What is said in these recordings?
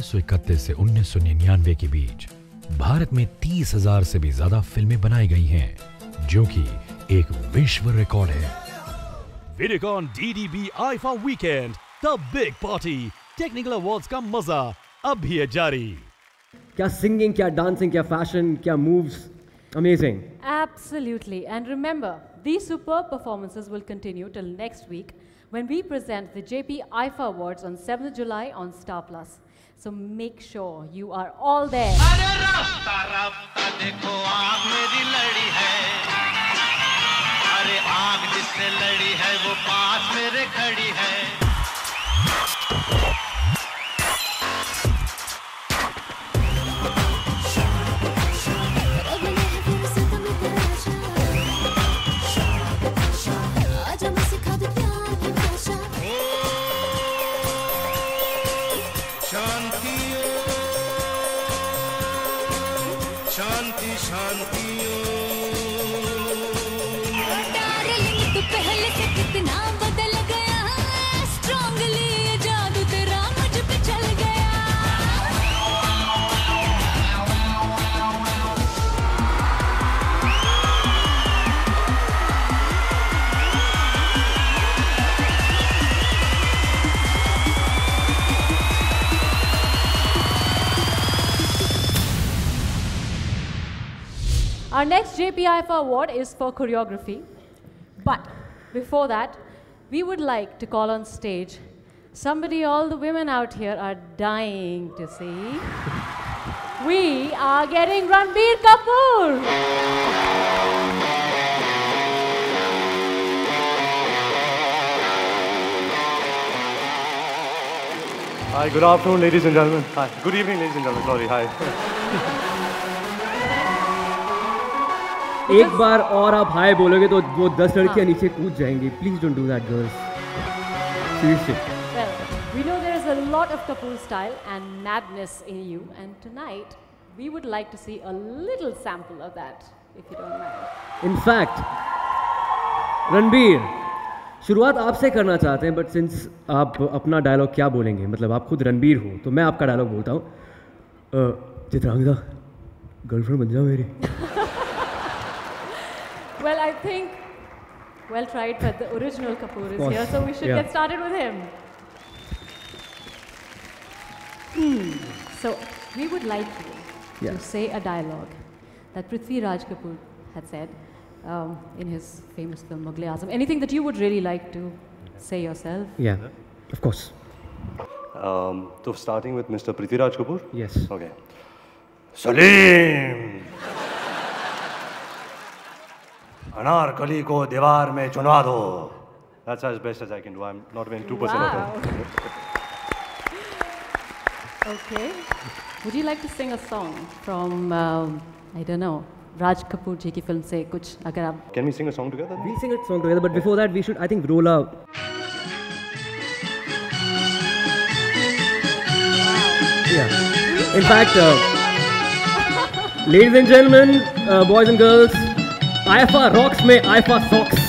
1931 से 1999 के बीच भारत में 30,000 से भी ज़्यादा फ़िल्में बनाई गई हैं, जो कि एक विश्व रिकॉर्ड है Vidicon DDB IFA Weekend, the big party. Technical Awards का मज़ा अब भी है जारी क्या सिंगिंग क्या डांसिंग क्या फ़ैशन क्या moves amazing Absolutely. And remember, these superb performances will continue till next week when we present the JP IFA Awards on 7th July on Star Plus. So make sure you are all there. देखो आग मेरी लड़ी है अरे आग जिससे लड़ी है, वो पास मेरे खड़ी है Our next JPIFA award is for choreography. But before that, we would like to call on stage somebody all the women out here are dying to see. We are getting Ranbir Kapoor. Hi, good afternoon, ladies and gentlemen. Hi, good evening, ladies and gentlemen. Sorry, hi. एक बार और आप हाय बोलोगे तो वो दस लड़कियाँ नीचे कूद जाएँगी। Please don't do that girls seriously we know there is a lot of Kapoor style and madness in you, and tonight we would like to see a little sample of that, if you don't mind. In fact Ranbir शुरुआत आपसे करना चाहते हैं but since आप अपना dialogue क्या बोलेंगे? मतलब आप खुद रणबीर हो तो मैं आपका डायलॉग बोलता हूँ। चित्रांगदा गर्लफ्रेंड बन जाओ मेरी। well tried, but the original Kapoor is here, so we should yeah. get started with him. Hmm. So, we would like you to say a dialogue that Prithvi Raj Kapoor had said um, in his famous film Mughal Azam. Anything that you would really like to say yourself? Yeah, of course. Um, so, starting with Mr. Prithvi Raj Kapoor? Yes. Okay. Salim! Anarkali को दीवार में चुनवा दो That's as best as I can do. I'm not even 2% Wow. of it. Okay. Would you like to sing a song from um, I don't know Raj Kapoor जी की film से कुछ अगर आप Can we sing a song together? We'll sing a song together, but before that, we should, I think, roll a. Yeah. In fact, uh, ladies and gentlemen, uh, boys and girls, IFA rocks में IFA socks.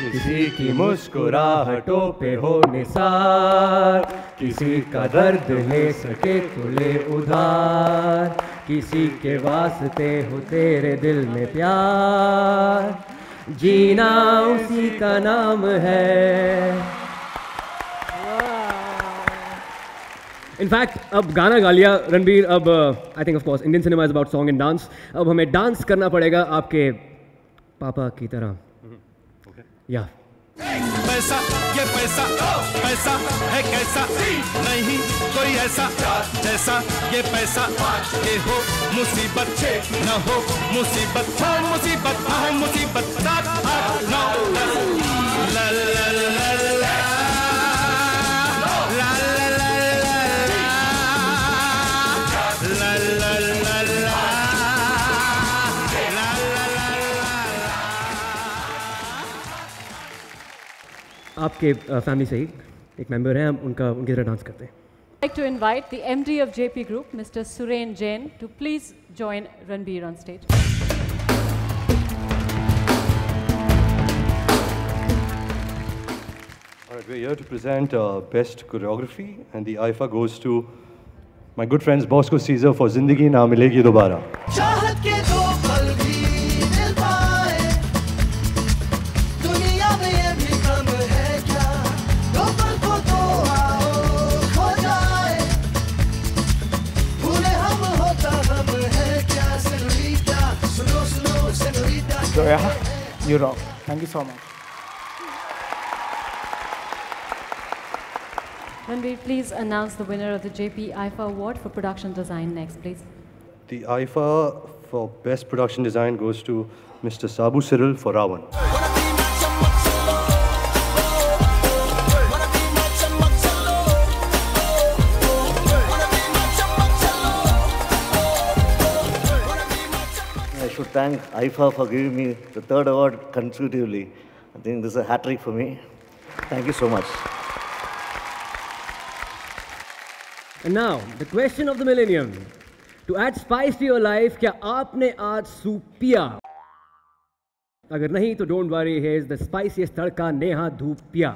किसी की मुस्कुराहटों पे हो निसार, किसी का दर्द ले सके तो ले उधार, किसी के वास्ते हो तेरे दिल में प्यार जीना उसी का नाम है इनफैक्ट अब गाना गा लिया रणबीर अब I think of course Indian cinema is about song and dance अब हमें डांस करना पड़ेगा आपके पापा की तरह। या पैसा ये पैसा पैसा है कैसा? नहीं कोई ऐसा जैसा ये पैसा। ये हो मुसीबत न हो मुसीबत हो मुसीबत हो मुसीबत। आपके फैमिली से ही एक मेंबर हैं हम उनका उनकी तरह डांस करते हैं I'd like to invite the MD of JP Group, Mr. Suren Jain, to please join Ranbir on stage. All right, we're here to present uh, Best Choreography, and the IFA goes to my good friends Bosco Caesar for Zindagi Na Milegi Dobara. You rock. Thank you so much. Ranveer, please announce the winner of the JP IFA Award for Production Design next, please. The IFA for Best Production Design goes to Mr. Sabu Cyril for Ravan. Thank IFA for giving me the third award consecutively. I think this is a hat trick for me. Thank you so much. And now, the question of the millennium. To add spice to your life, क्या आपने आज soup पिया अगर नहीं तो don't worry has the spiciest tadka Neha Dhupia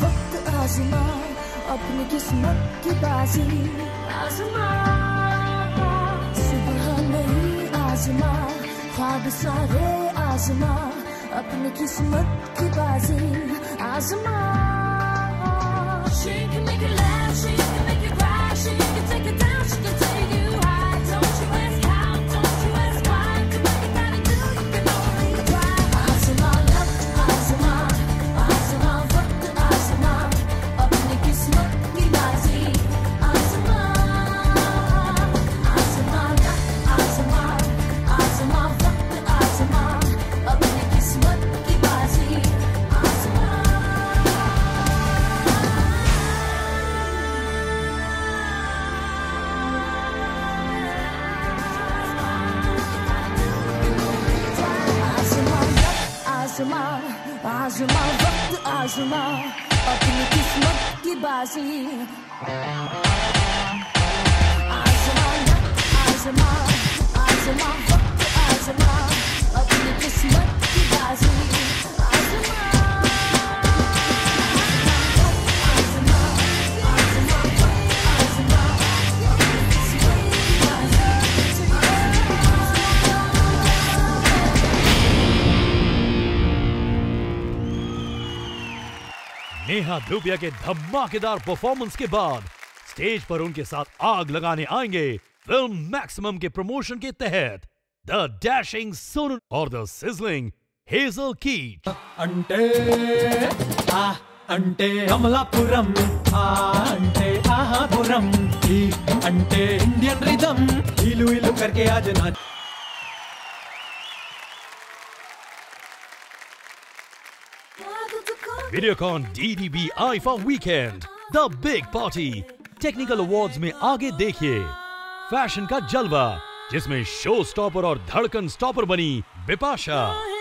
वक्त आजमा अपनी किस्मत की बाजी। आजमा सुबह नहीं आजमा ख्वाब सारे आजमा अपनी किस्मत की बाजी। आजमा आजमा अपनी किस्मत की बाजी। नेहा धुबिया के धमाकेदार परफॉर्मेंस के बाद स्टेज पर उनके साथ आग लगाने आएँगे फ़िल्म मैक्सिमम के प्रमोशन के तहत। द डैशिंग सोन और द सिजलिंग हेजल की अंटे अंटे, कमलापुरम अंटे, आहापुरम। अंटे इंडियन रिदम हिलू हिलू करके आज नाच। Videocon I for weekend the big party technical awards में आगे देखिए। फ़ैशन का जलवा, जिसमें शो स्टॉपर और धड़कन स्टॉपर बनी, बिपाशा।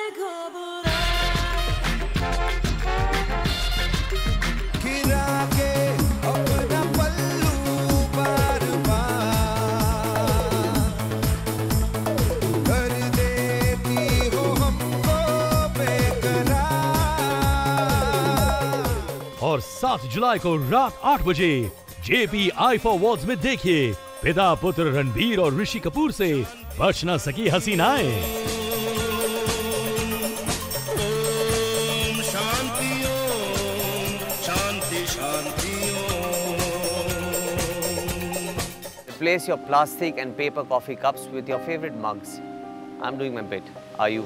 और 7 जुलाई को रात 8 बजे जेपी आईफा अवार्ड्स में देखिए पिता पुत्र रणबीर और ऋषि कपूर से बच ना सकी हसीनाएँ ओम शांति ओम शांति शांति Replace your plastic and paper coffee cups with your favorite mugs. I'm doing my bit. Are you?